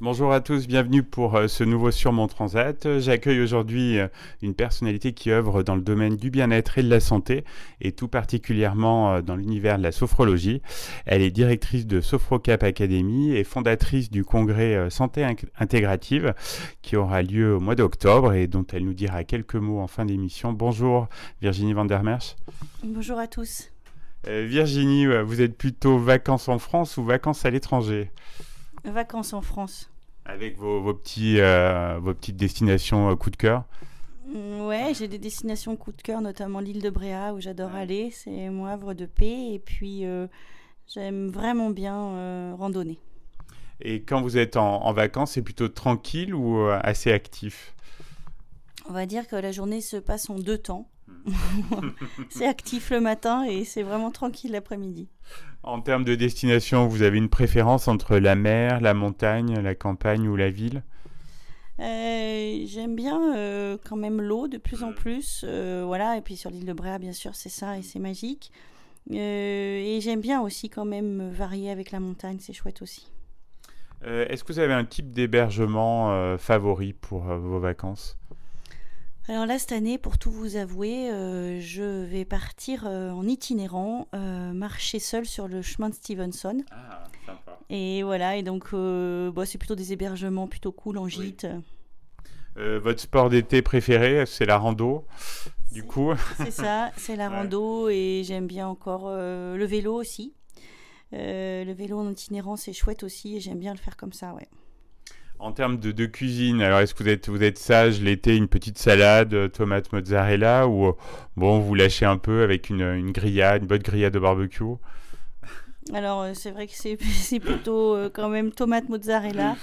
Bonjour à tous, bienvenue pour euh, ce nouveau Sur mon Transat. J'accueille aujourd'hui euh, une personnalité qui œuvre dans le domaine du bien-être et de la santé, et tout particulièrement euh, dans l'univers de la sophrologie. Elle est directrice de Sophrocap Academy et fondatrice du congrès Santé Intégrative qui aura lieu au mois d'octobre et dont elle nous dira quelques mots en fin d'émission. Bonjour Virginie Vandermersch. Bonjour à tous. Virginie, vous êtes plutôt vacances en France ou vacances à l'étranger? Vacances en France. Avec vos, petits, euh, vos petites destinations euh, coup de cœur mm, Ouais, j'ai des destinations coup de cœur, notamment l'île de Bréa où j'adore aller. C'est mon havre de paix. Et puis, euh, j'aime vraiment bien randonner. Et quand vous êtes en, vacances, c'est plutôt tranquille ou assez actif? On va dire que la journée se passe en deux temps. C'est actif le matin et c'est vraiment tranquille l'après-midi. En termes de destination, vous avez une préférence entre la mer, la montagne, la campagne ou la ville? Euh, J'aime bien euh, quand même l'eau de plus en plus. Euh, voilà, et puis sur l'île de Bréa, bien sûr, c'est ça et c'est magique. et j'aime bien aussi quand même varier avec la montagne, c'est chouette aussi. Est-ce que vous avez un type d'hébergement favori pour vos vacances? Alors là, cette année, pour tout vous avouer, euh, je vais partir euh, en itinérant, euh, marcher seul sur le chemin de Stevenson. Ah, sympa. Et voilà, et donc bah, c'est plutôt des hébergements plutôt cool en gîte. votre sport d'été préféré, c'est la rando, du coup C'est ça, c'est la rando et j'aime bien encore le vélo aussi. le vélo en itinérant, c'est chouette aussi et j'aime bien le faire comme ça, ouais. En termes de, cuisine, alors est-ce que vous êtes, vous êtes sage l'été, une petite salade, euh, tomate mozzarella, ou euh, bon, vous lâchez un peu avec une, une grillade, une bonne grillade de barbecue? Alors euh, c'est vrai que c'est plutôt quand même tomate mozzarella.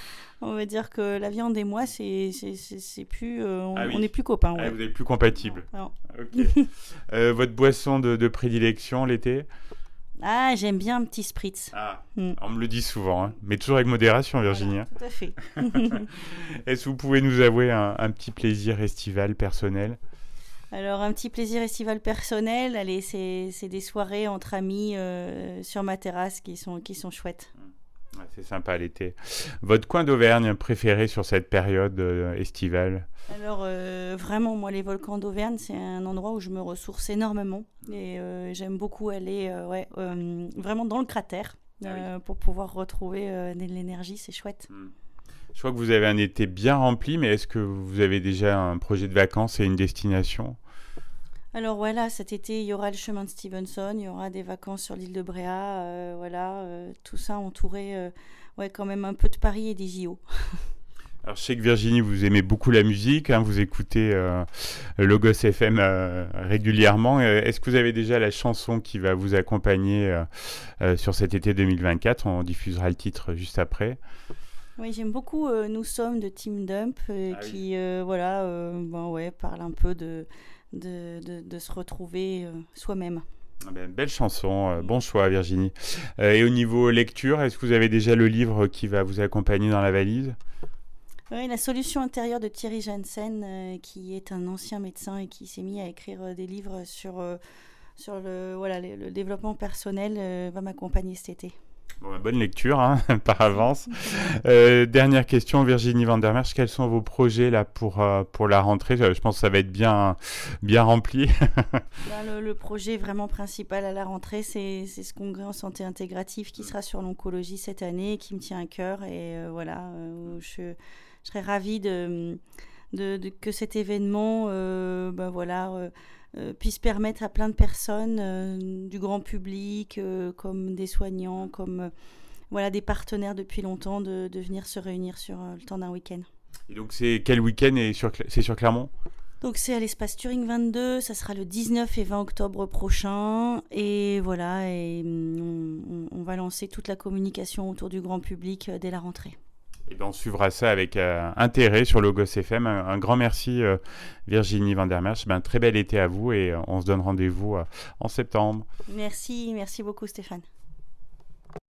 On va dire que la viande et moi, c'est plus, on, ah n'est plus copains. Ah, vous n'êtes plus compatibles. votre boisson de, de prédilection l'été? Ah, j'aime bien un petit spritz. Ah, mm. on me le dit souvent, hein. mais toujours avec modération, Virginie. Hein. tout à fait. Est-ce que vous pouvez nous avouer un, petit plaisir estival personnel? Alors, un petit plaisir estival personnel, allez, c'est des soirées entre amis euh, sur ma terrasse qui sont, qui sont chouettes. C'est sympa l'été. Votre coin d'Auvergne préféré sur cette période euh, estivale? Alors euh, vraiment, moi les volcans d'Auvergne, c'est un endroit où je me ressource énormément et euh, j'aime beaucoup aller ouais, vraiment dans le cratère ah pour pouvoir retrouver de l'énergie, c'est chouette. Hmm. Je crois que vous avez un été bien rempli, mais est-ce que vous avez déjà un projet de vacances et une destination? Alors voilà, cet été, il y aura le chemin de Stevenson, il y aura des vacances sur l'île de Bréa, euh, voilà, euh, tout ça entouré, euh, ouais, quand même un peu de Paris et des JO. Alors je sais que Virginie, vous aimez beaucoup la musique, hein, vous écoutez Logos FM régulièrement. Est-ce que vous avez déjà la chanson qui va vous accompagner sur cet été 2024 On diffusera le titre juste après. Oui, j'aime beaucoup Nous sommes de Team Dump, ah qui voilà, ben ouais, parle un peu de de, de, se retrouver euh, soi-même. Ah ben, belle chanson, euh, bon choix Virginie. Euh, et au niveau lecture, est-ce que vous avez déjà le livre qui va vous accompagner dans la valise? Oui, La solution intérieure de Thierry Jensen, qui est un ancien médecin et qui s'est mis à écrire des livres sur, sur le, voilà, le développement personnel, va m'accompagner cet été. Bah, bonne lecture hein, par avance. Euh, dernière question, Virginie Vandermersch, quels sont vos projets là pour, euh, pour la rentrée? Je pense que ça va être bien, bien rempli. Bah, le, projet vraiment principal à la rentrée, c'est ce congrès en santé intégrative qui sera sur l'oncologie cette année, qui me tient à cœur. Et euh, voilà, je, serais ravie de, de, que cet événement ben voilà, euh, puisse permettre à plein de personnes, euh, du grand public, euh, comme des soignants, comme voilà, des partenaires depuis longtemps, de, de venir se réunir sur le temps d'un week-end. Et donc c'est quel week-end et c'est sur Clermont? Donc c'est à l'espace Turing 22, ça sera le 19 et 20 octobre prochain. Et voilà, et mm, on va lancer toute la communication autour du grand public dès la rentrée. Et ben, on suivra ça avec euh, intérêt sur Logos FM. Un, grand merci euh, Virginie Vandermersch. Ben, très bel été à vous et euh, on se donne rendez-vous en septembre. Merci, merci beaucoup Stéphane.